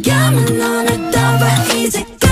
Coming on it over easy.